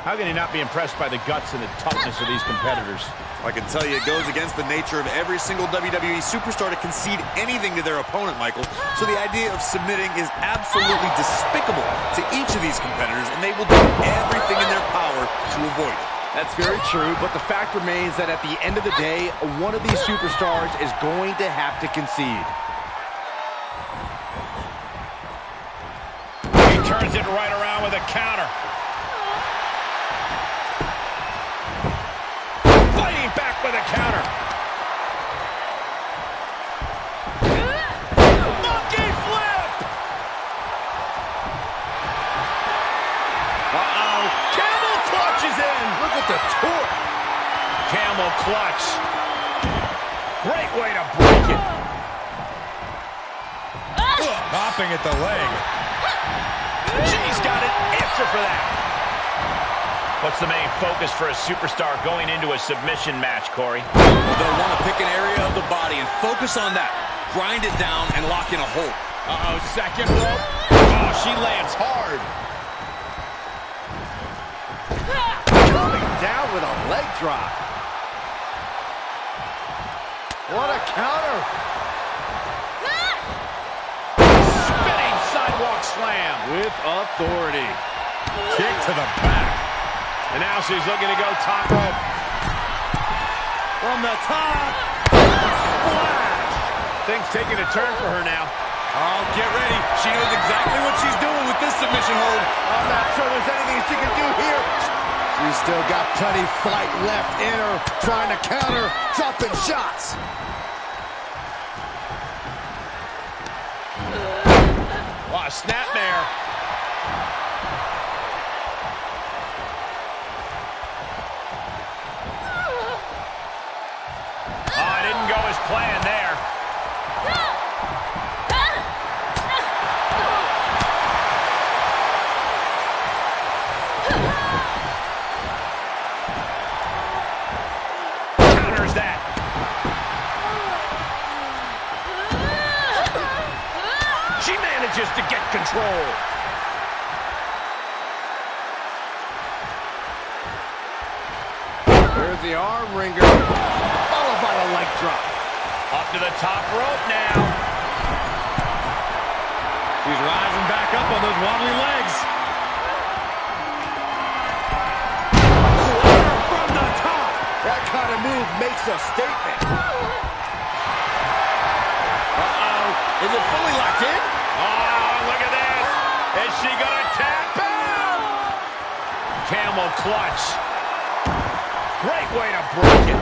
How can you not be impressed by the guts and the toughness of these competitors? I can tell you it goes against the nature of every single WWE superstar to concede anything to their opponent, Michael. So the idea of submitting is absolutely despicable to each of these competitors, and they will do everything in their power to avoid it. That's very true, but the fact remains that at the end of the day, one of these superstars is going to have to concede. He turns it right around with a counter. The torque. Camel clutch. Great way to break it. Popping at the leg. She's got an answer for that. What's the main focus for a superstar going into a submission match, Corey? They'll want to pick an area of the body and focus on that. Grind it down and lock in a hold. Uh-oh, second rope. Oh, she lands hard. Drop. What a counter. Spinning sidewalk slam. With authority. Kick to the back. And now she's looking to go top rope. From the top. Splash. Things taking a turn for her now. Oh, get ready. She knows exactly what she's doing with this submission hold. I'm not sure there's anything she can do here. She's still got plenty fight left in her, trying to counter, dropping shots. Wow, snapmare. Oh, Counters that. She manages to get control. There's the arm wringer, followed by the leg drop. Up to the top rope now. She's rising back up on those wobbly legs. Kind of move makes a statement. Uh-oh. Is it fully locked in? Oh, look at this. Is she gonna tap out? Camel clutch. Great way to break it.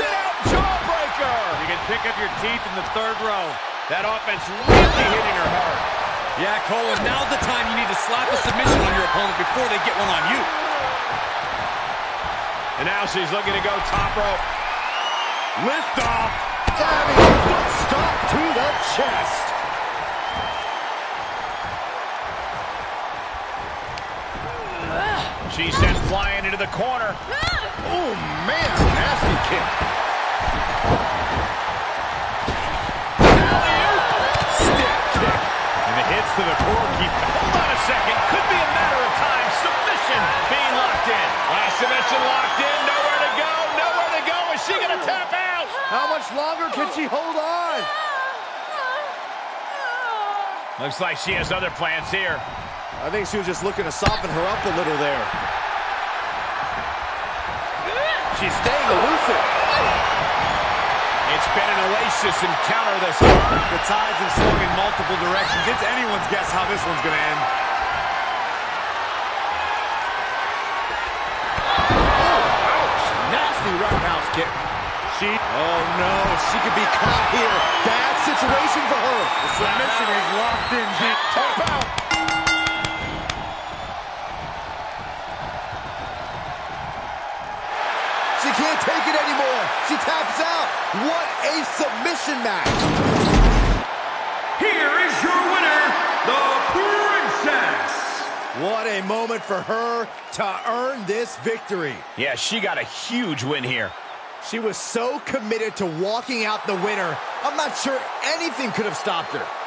Sit out jawbreaker. You can pick up your teeth in the third row. That offense really hitting her hard. Yeah, Cole, and now's the time you need to slap a submission on your opponent before they get one on you. And now she's looking to go top rope. Lift off. Diving foot stomp to the chest. She's sent flying into the corner. Oh, man, nasty kick. Locked in. Last submission locked in. Nowhere to go. Nowhere to go. Is she going to tap out? How much longer can she hold on? Looks like she has other plans here. I think she was just looking to soften her up a little there. She's staying elusive. It's been an hellacious encounter this The tides have swung in multiple directions. It's anyone's guess how this one's going to end. She, oh no, she could be caught here. Bad situation for her. The submission is locked in. Deep. Tap out. She can't take it anymore. She taps out. What a submission match. Here is your winner, the Princess. What a moment for her to earn this victory. Yeah, she got a huge win here. She was so committed to walking out the winner, I'm not sure anything could have stopped her.